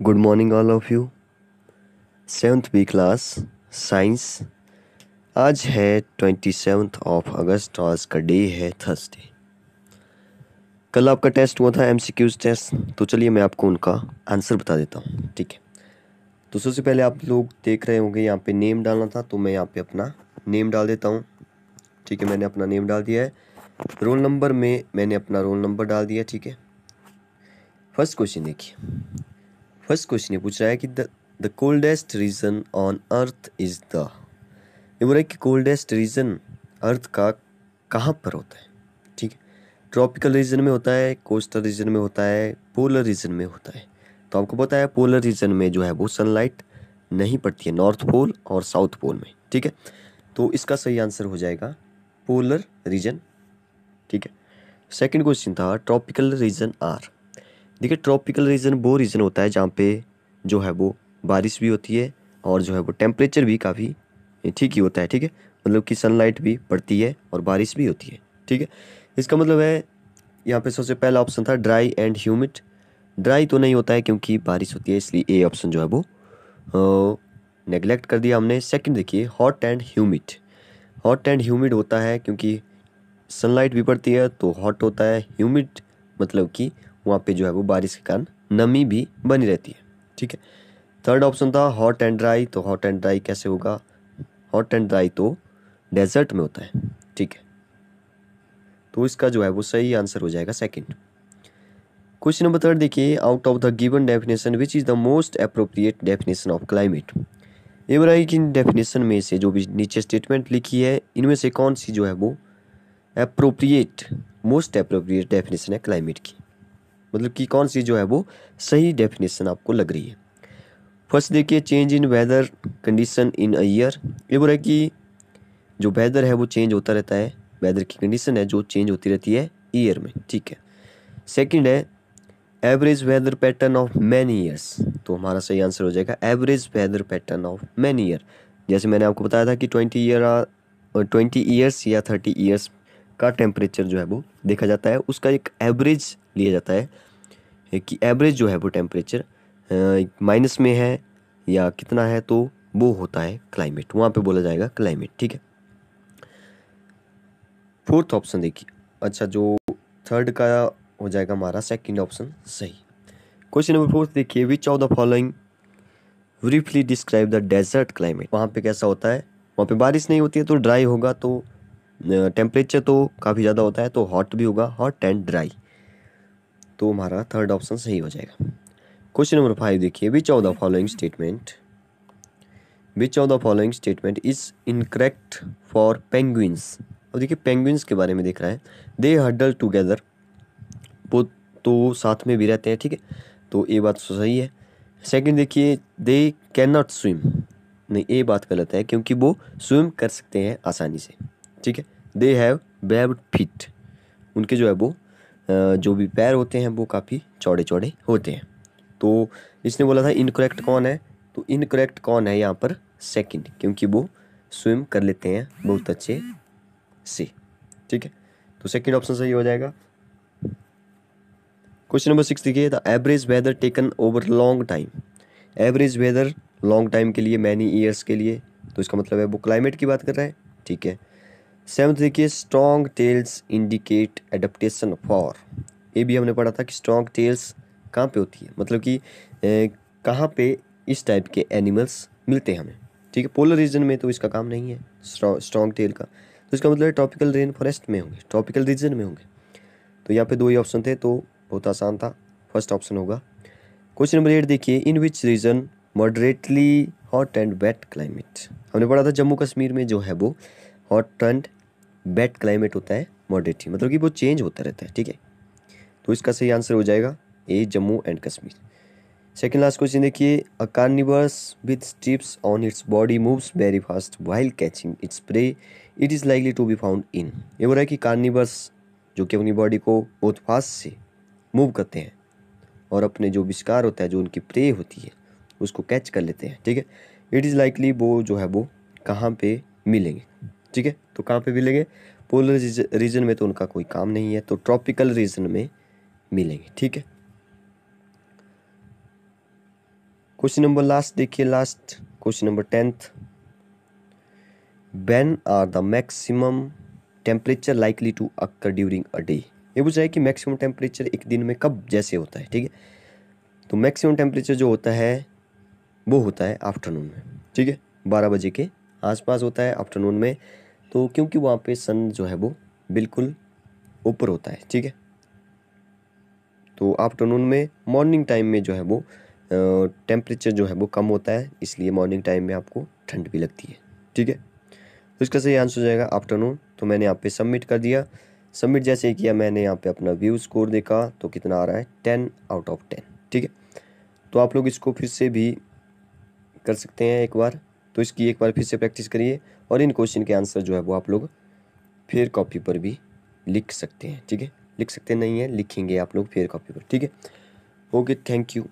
Good morning all of you seventh B class science आज है twenty seventh of अगस्त आज का डे है थर्सडे कल आपका टेस्ट हुआ था एम सी क्यूज टेस्ट तो चलिए मैं आपको उनका आंसर बता देता हूँ, ठीक है? तो सबसे पहले आप लोग देख रहे होंगे यहाँ पे नेम डालना था तो मैं यहाँ पे अपना नेम डाल देता हूँ, ठीक है? मैंने अपना नेम डाल दिया है। रोल नंबर में मैंने अपना रोल नंबर डाल दिया, ठीक है? फ़र्स्ट क्वेश्चन देखिए। फ़र्स्ट क्वेश्चन ये पूछ रहा है कि the coldest region on earth is the ये बोल कि कोल्डेस्ट रीजन अर्थ का कहाँ पर होता है? ठीक है? ट्रॉपिकल रीजन में होता है कोस्टल रीजन में होता है पोलर रीजन में होता है। तो आपको पता है पोलर रीजन में जो है वो सनलाइट नहीं पड़ती है नॉर्थ पोल और साउथ पोल में। ठीक है? तो इसका सही आंसर हो जाएगा पोलर रीजन ठीक है? सेकंड क्वेश्चन था ट्रॉपिकल रीजन आर देखिए ट्रॉपिकल रीजन वो रीजन होता है जहाँ पे जो है वो बारिश भी होती है और जो है वो टेम्परेचर भी काफ़ी ठीक ही होता है, ठीक है? मतलब कि सनलाइट भी पड़ती है और बारिश भी होती है, ठीक है? इसका मतलब है, यहाँ पे सबसे पहला ऑप्शन था ड्राई एंड ह्यूमिड ड्राई तो नहीं होता है क्योंकि बारिश होती है, इसलिए ए ऑप्शन जो है वो नेगलेक्ट कर दिया हमने। सेकंड देखिए hot and humid hot and humid होता है क्योंकि सनलाइट भी पड़ती है तो हॉट होता है। ह्यूमिड मतलब कि वहाँ पे जो है वो बारिश के कारण नमी भी बनी रहती है, ठीक है? थर्ड ऑप्शन था हॉट एंड ड्राई तो हॉट एंड ड्राई कैसे होगा? हॉट एंड ड्राई तो डेजर्ट में होता है, ठीक है? तो इसका जो है वो सही आंसर हो जाएगा सेकंड क्वेश्चन नंबर थर्ड देखिए out of the given definition which is the most appropriate definition of climate ये है कि डेफिनेशन में से जो भी नीचे स्टेटमेंट लिखी है, इनमें से कौन सी जो है वो अप्रोप्रिएट मोस्ट अप्रोप्रिएट डेफिनेशन है क्लाइमेट की? मतलब कि कौन सी जो है वो सही डेफिनेशन आपको लग रही है। फ़र्स्ट देखिए change in weather condition in a year ये बोल रहा है कि जो वेदर है वो चेंज होता रहता है वेदर की कंडीशन है जो चेंज होती रहती है ईयर में, ठीक है। सेकंड है average weather pattern of many years तो हमारा सही आंसर हो जाएगा average weather pattern of many year जैसे मैंने आपको बताया था कि ट्वेंटी ईयर ट्वेंटी ईयर्स या थर्टी ईयर्स का टेम्परेचर जो है वो देखा जाता है, उसका एक एवरेज लिया जाता है कि एवरेज जो है वो टेम्परेचर माइनस में है या कितना है तो वो होता है क्लाइमेट वहाँ पे बोला जाएगा क्लाइमेट ठीक है? फोर्थ ऑप्शन देखिए। अच्छा जो थर्ड का हो जाएगा हमारा सेकंड ऑप्शन सही। क्वेश्चन नंबर फोर्थ देखिए which of the following briefly describe the desert climate वहाँ पे कैसा होता है? वहाँ पे बारिश नहीं होती है तो ड्राई होगा तो टेम्परेचर तो काफ़ी ज़्यादा होता है तो हॉट भी होगा हॉट एंड ड्राई तो हमारा थर्ड ऑप्शन सही हो जाएगा। क्वेश्चन नंबर फाइव देखिए which of the following statement which of the following statement is incorrect for penguins अब देखिए पेंगुइन्स के बारे में देख रहा है। दे हडल टुगेदर वो तो साथ में भी रहते हैं, ठीक है? तो ये बात तो सही है। सेकंड देखिए दे कैन नॉट स्विम नहीं, ये बात गलत है, क्योंकि वो स्विम कर सकते हैं आसानी से। ठीक है? दे हैव वेब्ड फिट उनके जो है वो जो भी पैर होते हैं, वो काफ़ी चौड़े चौड़े होते हैं। तो इसने बोला था इनकरेक्ट कौन है? तो इनकरेक्ट कौन है यहाँ पर? सेकंड क्योंकि वो स्विम कर लेते हैं बहुत अच्छे से। ठीक है? तो सेकंड ऑप्शन सही हो जाएगा। क्वेश्चन नंबर सिक्स देखिए the average weather taken over long time average weather long time के लिए मैनी ईयर्स के लिए तो इसका मतलब है वो क्लाइमेट की बात कर रहा है। ठीक है? सेवन्थ देखिए strong tails indicate adaptation for ये भी हमने पढ़ा था कि स्ट्रॉन्ग टेल्स कहाँ पे होती है? मतलब कि कहाँ पे इस टाइप के एनिमल्स मिलते हैं हमें? ठीक है पोलर रीजन में तो इसका काम नहीं है स्ट्रॉन्ग टेल का। तो इसका मतलब ट्रॉपिकल रेन फॉरेस्ट में होंगे ट्रॉपिकल रीजन में होंगे। तो यहाँ पे दो ही ऑप्शन थे तो बहुत आसान था। फ़र्स्ट ऑप्शन होगा। क्वेश्चन नंबर एट देखिए in which region moderately hot and wet climate हमने पढ़ा था जम्मू कश्मीर में जो है वो हॉट एंड वेट क्लाइमेट होता है मॉडरेटली मतलब कि वो चेंज होता रहता है, ठीक है? तो इसका सही आंसर हो जाएगा A Jammu and Kashmir second last question देखिए a carnivores with strips on its body moves very fast while catching its prey it is likely to be found in ये बोल है कि कार्निवर्स जो कि अपनी बॉडी को बहुत फास्ट से मूव करते हैं, और अपने जो विस्कार होता है, जो उनकी प्रे होती है, उसको कैच कर लेते हैं, ठीक है? इट इज़ लाइकली वो जो है, वो कहाँ पे मिलेंगे? ठीक है? तो कहाँ पे मिलेंगे? पोलर रीजन में तो उनका कोई काम नहीं है तो ट्रॉपिकल रीजन में मिलेंगे, ठीक है? क्वेश्चन नंबर लास्ट, देखिए last, question number tenth. When are the maximum temperature likely to occur during a day ये पूछा है कि मैक्सिमम टेम्परेचर एक दिन में कब जैसे होता है, ठीक है? तो मैक्सिमम टेम्परेचर जो होता है, वो होता है आफ्टरनून में, ठीक है? बारह बजे के आसपास होता है आफ्टरनून में। तो क्योंकि वहाँ पे सन जो है वो बिल्कुल ऊपर होता है, ठीक है? तो आफ्टरनून में मॉर्निंग टाइम में जो है वो टेम्परेचर जो है वो कम होता है, इसलिए मॉर्निंग टाइम में आपको ठंड भी लगती है, ठीक है? तो इसका सही आंसर हो जाएगा आफ्टरनून तो मैंने यहाँ पे सबमिट कर दिया। सबमिट जैसे ही किया मैंने यहाँ पे अपना व्यू स्कोर देखा तो कितना आ रहा है? टेन आउट ऑफ़ टेन ठीक है? तो आप लोग इसको फिर से भी कर सकते हैं एक बार। तो इसकी एक बार फिर से प्रैक्टिस करिए। और इन क्वेश्चन के आंसर जो है वो आप लोग फिर कॉपी पर भी लिख सकते हैं, ठीक है? लिख सकते नहीं है, लिखेंगे आप लोग फिर कॉपी पर, ठीक है? Okay thank you